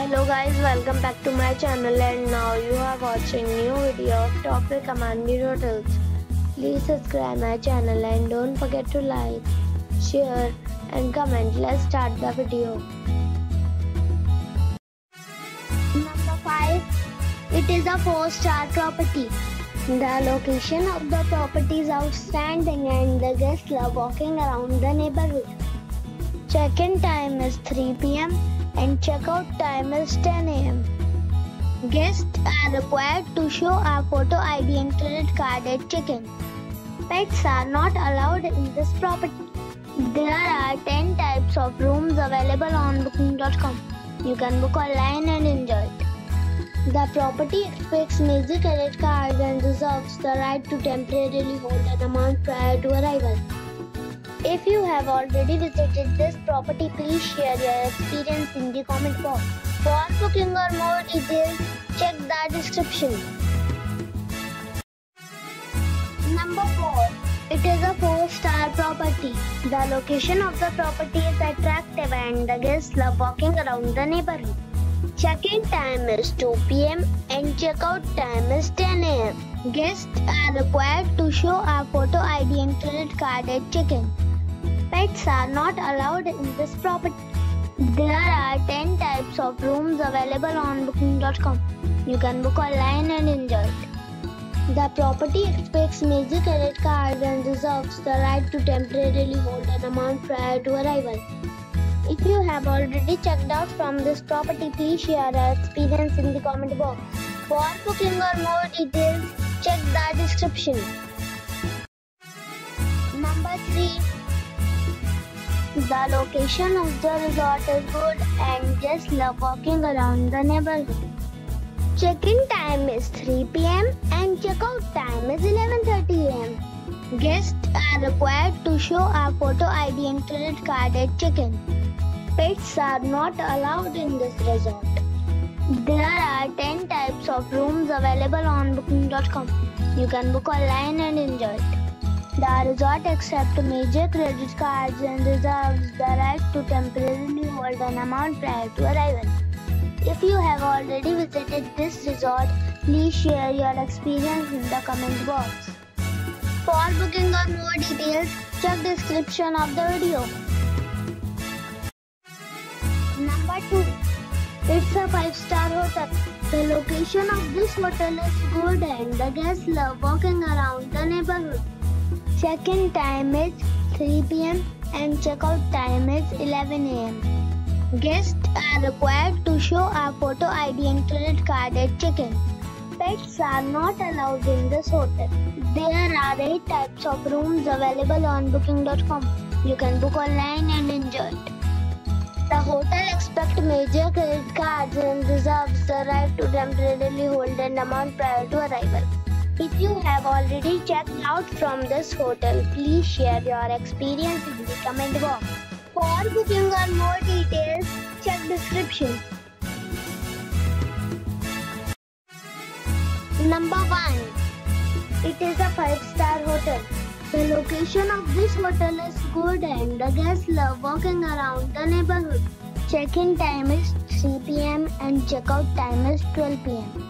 Hello guys, welcome back to my channel and now you are watching new video of top recommended hotels. Please subscribe my channel and don't forget to like, share and comment. Let's start the video. Number 5. It is a 4-star property. The location of the property is outstanding and the guests love walking around the neighborhood. Check-in time is 3 p.m. and check-out time is 10 a.m. Guests are required to show a photo ID and credit card at check-in. Pets are not allowed in this property. There are 10 types of rooms available on booking.com. You can book online and enjoy it. The property expects major credit cards and reserves the right to temporarily hold an amount prior to arrival. If you have already visited this property, please share your experience in the comment box. For booking or more details, check the description. Number 4. It is a 4-star property. The location of the property is attractive and the guests love walking around the neighborhood. Check-in time is 2 p.m. and check-out time is 10 a.m. Guests are required to show a photo ID and credit card at check-in. Pets are not allowed in this property. There are 10 types of rooms available on booking.com. You can book online and enjoy it. The property expects major credit cards and reserves the right to temporarily hold an amount prior to arrival. If you have already checked out from this property, please share your experience in the comment box. For booking or more details, check the description. Number 3 The location of the resort is good and guests love walking around the neighborhood. Check-in time is 3 p.m. and check-out time is 11:30 a.m. Guests are required to show a photo ID and credit card at check-in. Pets are not allowed in this resort. There are 10 types of rooms available on booking.com. You can book online and enjoy it. The resort accepts major credit cards and reserves the right to temporarily hold an amount prior to arrival. If you have already visited this resort, please share your experience in the comment box. For booking or more details, check description of the video. Number 2. It's a 5-star hotel. The location of this hotel is good and the guests love walking around the neighborhood. Check-in time is 3 p.m. and check-out time is 11 a.m. Guests are required to show a photo ID and credit card at check-in. Pets are not allowed in this hotel. There are 8 types of rooms available on booking.com. You can book online and enjoy it. The hotel expects major credit cards and reserves the right to temporarily hold an amount prior to arrival. If you have already checked out from this hotel, please share your experience in the comment box. For booking or more details, check description. Number 1. It is a 5-star hotel. The location of this hotel is good and the guests love walking around the neighborhood. Check-in time is 3 p.m. and check-out time is 12 p.m.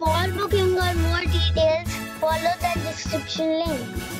For booking or more details, follow the description link.